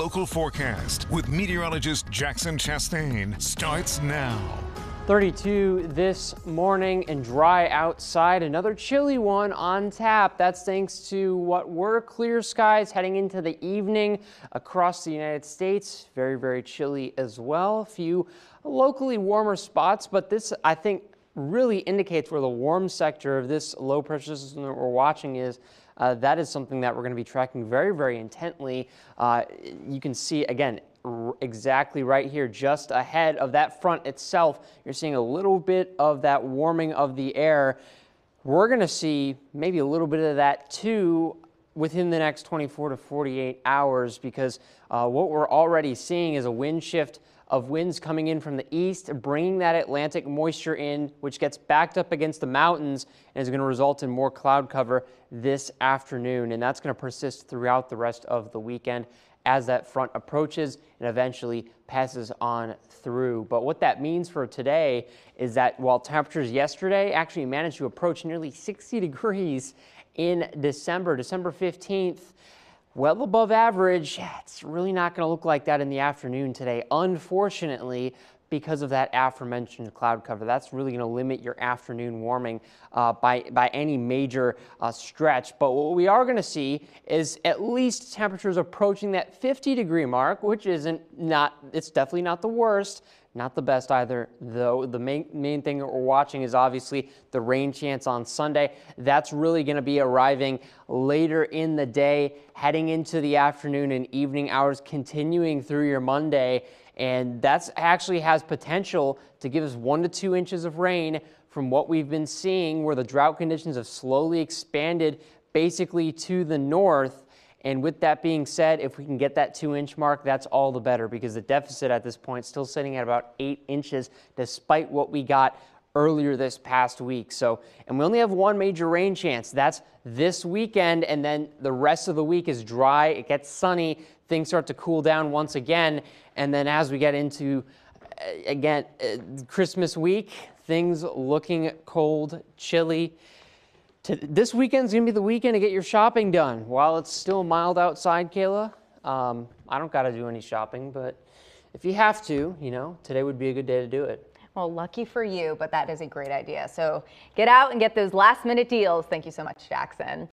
local forecast with meteorologist Jackson Chastain starts now. 32 this morning and dry outside. Another chilly one on tap. That's thanks to what were clear skies heading into the evening across the United States. Very, very chilly as well. A few locally warmer spots, but this, I think, really indicates where the warm sector of this low pressure system that we're watching is. Uh, that is something that we're going to be tracking very, very intently. Uh, you can see, again, exactly right here, just ahead of that front itself. You're seeing a little bit of that warming of the air. We're going to see maybe a little bit of that too within the next 24 to 48 hours because uh, what we're already seeing is a wind shift of winds coming in from the east, bringing that Atlantic moisture in, which gets backed up against the mountains and is going to result in more cloud cover this afternoon. And that's going to persist throughout the rest of the weekend as that front approaches and eventually passes on through. But what that means for today is that while temperatures yesterday actually managed to approach nearly 60 degrees in December, December 15th, well above average, it's really not going to look like that in the afternoon today. Unfortunately, because of that aforementioned cloud cover. That's really going to limit your afternoon warming uh, by, by any major uh, stretch. But what we are going to see is at least temperatures approaching that 50 degree mark, which isn't not, it's definitely not the worst. Not the best either, though. The main, main thing that we're watching is obviously the rain chance on Sunday. That's really going to be arriving later in the day, heading into the afternoon and evening hours, continuing through your Monday. And that actually has potential to give us one to two inches of rain from what we've been seeing where the drought conditions have slowly expanded basically to the north. And with that being said, if we can get that two inch mark, that's all the better because the deficit at this point is still sitting at about eight inches despite what we got earlier this past week. So, and we only have one major rain chance. That's this weekend. And then the rest of the week is dry. It gets sunny things start to cool down once again. And then as we get into, uh, again, uh, Christmas week, things looking cold, chilly. To, this weekend's going to be the weekend to get your shopping done. While it's still mild outside, Kayla, um, I don't got to do any shopping, but if you have to, you know, today would be a good day to do it. Well, lucky for you, but that is a great idea. So get out and get those last minute deals. Thank you so much, Jackson.